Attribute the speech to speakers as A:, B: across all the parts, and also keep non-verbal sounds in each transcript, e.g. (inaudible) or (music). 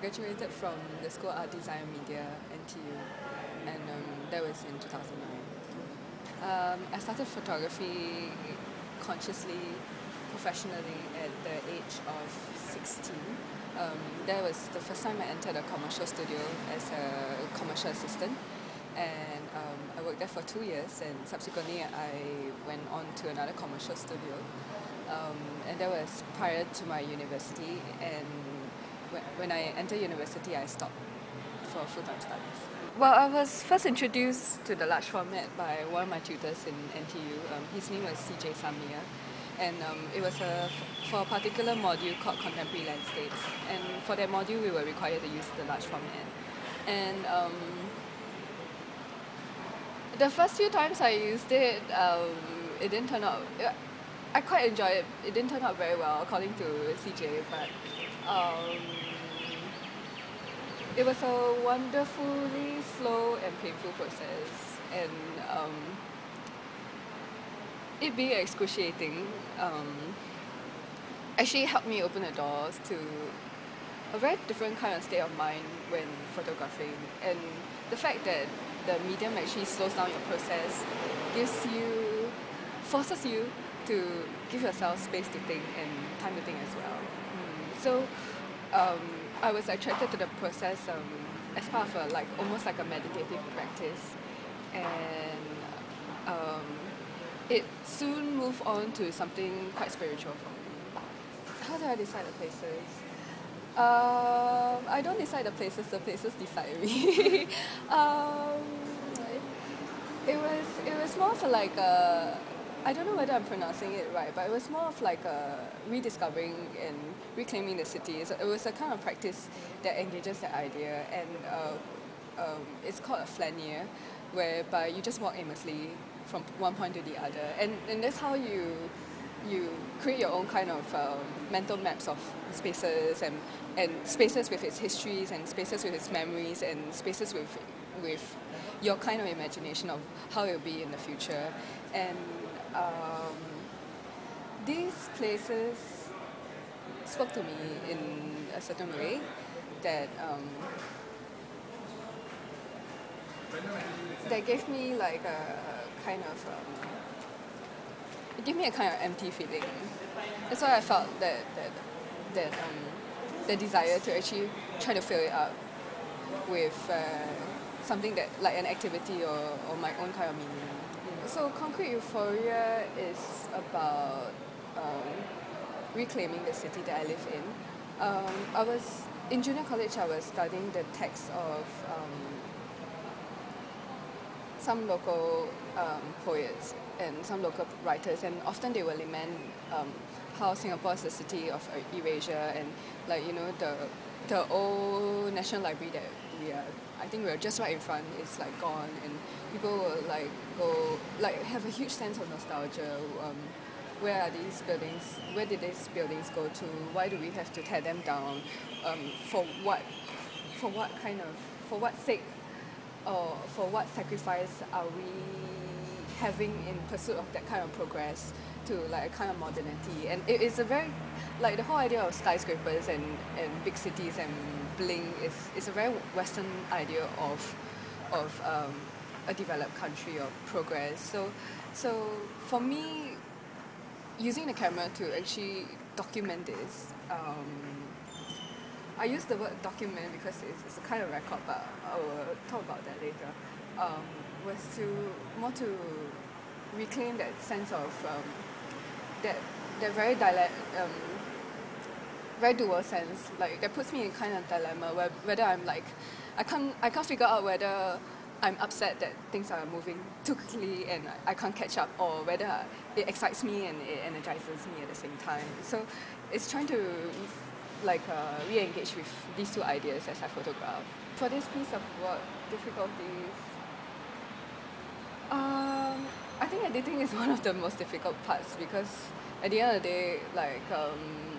A: graduated from the School of Art Design Media, NTU, and um, that was in 2009. Um, I started photography consciously, professionally at the age of 16. Um, that was the first time I entered a commercial studio as a commercial assistant and um, I worked there for two years and subsequently I went on to another commercial studio um, and that was prior to my university and when I entered university I stopped for full-time studies. Well, I was first introduced to the large format by one of my tutors in NTU. Um, his name was CJ Samia and um, it was a, for a particular module called Contemporary Landscapes and for that module we were required to use the large format and um, the first few times I used it, um, it didn't turn out. I quite enjoyed it. It didn't turn out very well, according to CJ, but um, it was a wonderfully slow and painful process, and um, it being excruciating um, actually helped me open the doors to a very different kind of state of mind when photographing, and the fact that the medium actually slows down your process, gives you, forces you to give yourself space to think and time to think as well. So um, I was attracted to the process um, as part of a, like almost like a meditative practice, and um, it soon moved on to something quite spiritual for me. How do I decide the places? Um, I don't decide the places, the places decide me. (laughs) um, it was it was more for like a I don't know whether I'm pronouncing it right, but it was more of like a rediscovering and reclaiming the city. it was a kind of practice that engages the idea, and uh, um, it's called a flaneur, whereby you just walk aimlessly from one point to the other, and and that's how you you create your own kind of um, mental maps of spaces and and spaces with its histories and spaces with its memories and spaces with with your kind of imagination of how it will be in the future and um, these places spoke to me in a certain way that um, that gave me like a kind of um, it gave me a kind of empty feeling. That's why I felt that that that um, the desire to actually try to fill it up with uh, something that like an activity or, or my own kind of meaning. So concrete euphoria is about um, reclaiming the city that I live in. Um, I was in junior college. I was studying the text of um, some local um, poets and some local writers, and often they will lament um, how Singapore is a city of erasure, and like you know the the old National Library that we are, I think we're just right in front. It's like gone, and people will like go like have a huge sense of nostalgia. Um, where are these buildings? Where did these buildings go to? Why do we have to tear them down? Um, for what? For what kind of? For what sake? Or for what sacrifice are we having in pursuit of that kind of progress to like a kind of modernity? And it is a very like the whole idea of skyscrapers and, and big cities and bling is, is a very Western idea of of um, a developed country or progress. So so for me using the camera to actually document this, um, I use the word document because it's, it's a kind of record, but I will talk about that later. Um, was to more to reclaim that sense of um, that that very dialect um, very dual sense. Like that puts me in kind of dilemma where whether I'm like I can't I can't figure out whether I'm upset that things are moving too quickly and I can't catch up or whether it excites me and it energizes me at the same time. So it's trying to like uh, re-engage with these two ideas as I photograph. For this piece of work, difficulties, um, I think editing is (laughs) one of the most difficult parts because at the end of the day, like um,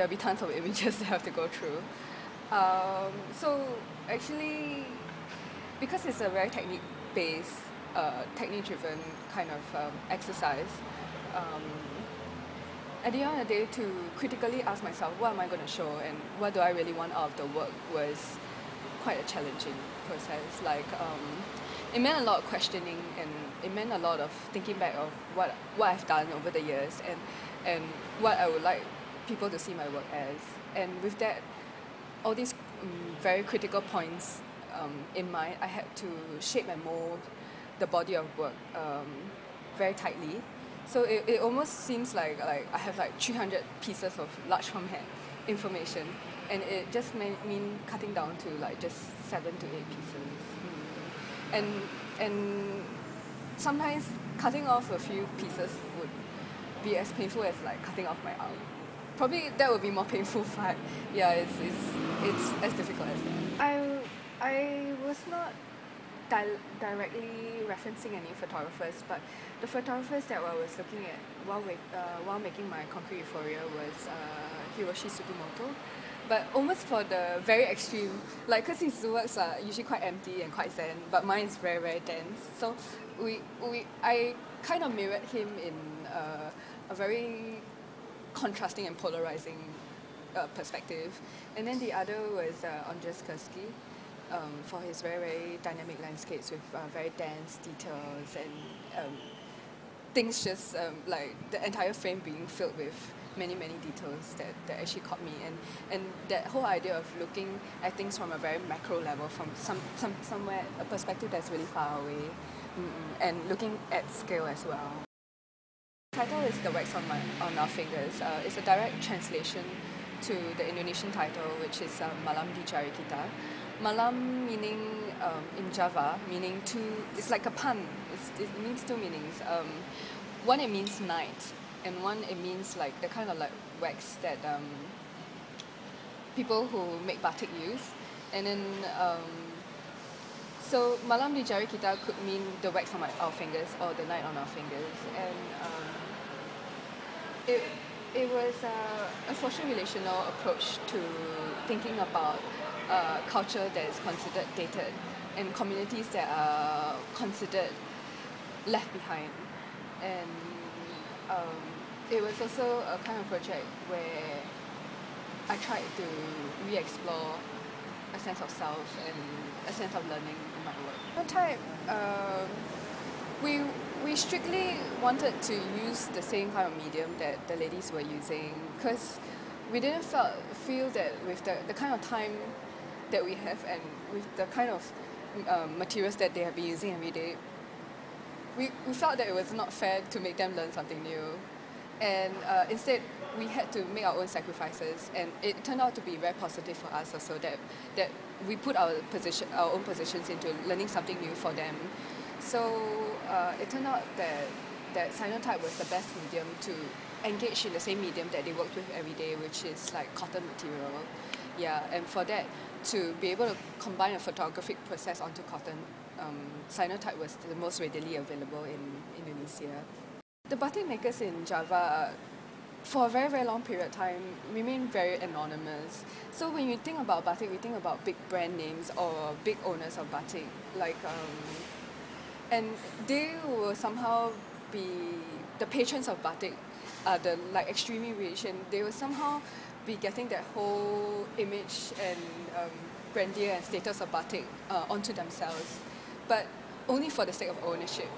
A: there'll be tons of images (laughs) to have to go through. Um, so actually, because it's a very technique-based, uh, technique-driven kind of um, exercise, um, at the end of the day, to critically ask myself, what am I going to show and what do I really want out of the work was quite a challenging process. Like, um, it meant a lot of questioning and it meant a lot of thinking back of what, what I've done over the years and, and what I would like people to see my work as. And with that, all these um, very critical points um, in mind, I had to shape and mold the body of work um, very tightly. So it, it almost seems like, like I have like 300 pieces of large format information and it just may mean cutting down to like just seven to eight pieces. Mm. And, and sometimes cutting off a few pieces would be as painful as like cutting off my arm. Probably that would be more painful, (laughs) but yeah, it's, it's, it's as difficult as that. I, I was not di- directly referencing any photographers, but the photographers that I was looking at while, with, uh, while making my concrete euphoria was uh, Hiroshi Sugimoto. But almost for the very extreme, like because his works are usually quite empty and quite zen, but mine is very very dense. So we we I kind of mirrored him in uh, a very contrasting and polarizing uh, perspective. And then the other was uh, Andreas Gursky um, for his very, very dynamic landscapes with uh, very dense details and um, things just um, like the entire frame being filled with many, many details that, that actually caught me. And, and that whole idea of looking at things from a very macro level, from some, some somewhere, a perspective that's really far away, mm, and looking at scale as well. Title is The Wax on, my, on Our Fingers. Uh, it's a direct translation to the Indonesian title, which is um, Malam di Jari Kita. Malam meaning um, in Java, meaning two, it's like a pun, it's, it means two meanings. Um, one, it means night, and one, it means like the kind of like wax that um, people who make batik use. And then, um, so Malam di Jari Kita could mean the wax on my, our fingers or the night on our fingers. And um, it, it was a, a social relational approach to thinking about uh, culture that is considered dated and communities that are considered left behind. And um, it was also a kind of project where I tried to re-explore a sense of self and a sense of learning in my work. One time, uh, we we strictly wanted to use the same kind of medium that the ladies were using because we didn't felt, feel that with the, the kind of time that we have and with the kind of um, materials that they have been using every day, we, we felt that it was not fair to make them learn something new. And uh, instead, we had to make our own sacrifices, and it turned out to be very positive for us also that, that we put our, position, our own positions into learning something new for them. So uh, it turned out that, that cyanotype was the best medium to engage in the same medium that they worked with every day, which is like cotton material. Yeah, and for that, to be able to combine a photographic process onto cotton, um, cyanotype was the most readily available in Indonesia. The batik makers in Java, for a very, very long period of time, remain very anonymous. So when you think about batik, we think about big brand names or big owners of batik, like, um, and they will somehow be the patrons of batik, uh, the like extremely rich, and they will somehow be getting that whole image and um, grandeur and status of batik uh, onto themselves, but only for the sake of ownership.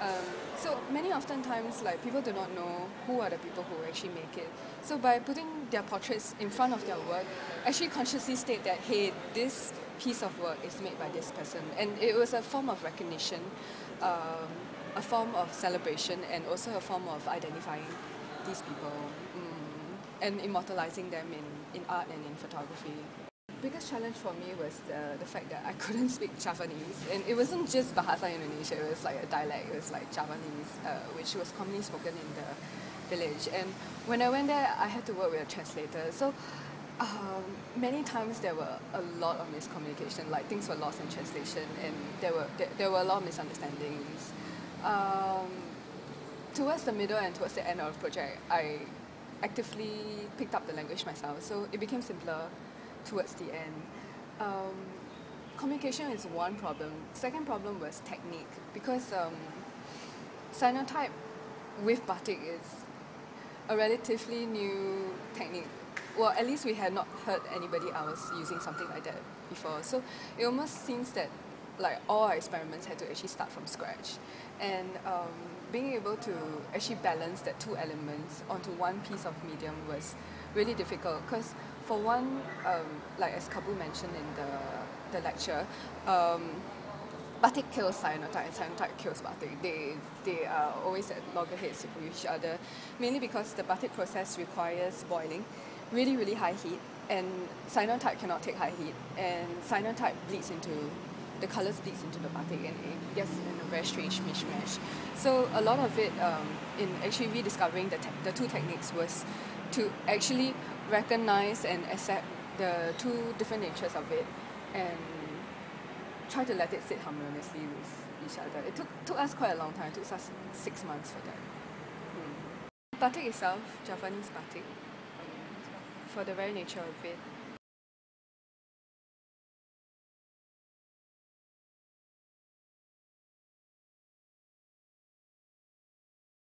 A: Um, so many oftentimes, like people do not know who are the people who actually make it. So by putting their portraits in front of their work, actually consciously state that hey, this piece of work is made by this person, and it was a form of recognition, um, a form of celebration, and also a form of identifying these people. Mm and immortalizing them in, in art and in photography. The biggest challenge for me was the, the fact that I (laughs) couldn't speak Javanese. And it wasn't just Bahasa Indonesia, it was like a dialect, it was like Javanese, uh, which was commonly spoken in the village. And when I went there, I had to work with a translator. So um, many times there were a lot of miscommunication, like things were lost in translation, and there were there, there were a lot of misunderstandings. Um, towards the middle and towards the end of the project, I actively picked up the language myself, so it became simpler towards the end. Um, communication is one problem. Second problem was technique because um, with batik is a relatively new technique. Well, at least we had not heard anybody else using something like that before. So it almost seems that like all our experiments had to actually start from scratch. And um, being able to actually balance that two elements onto one piece of medium was really difficult because for one, um, like as Kabul mentioned in the, the lecture, um, batik kills cyanotype and cyanotype kills batik. They, they are always at loggerheads with each other, mainly because the batik process requires boiling, really, really high heat, and cyanotype cannot take high heat, and cyanotype bleeds into the colours bleeds into the batik and it gets in a very strange mishmash. So a lot of it um, in actually rediscovering the, the two techniques was to actually recognize and accept the two different natures of it and try to let it sit harmoniously with each other. It took, took us quite a long time. It took us six months for that. Mm. Batik itself, Javanese batik, for the very nature of it,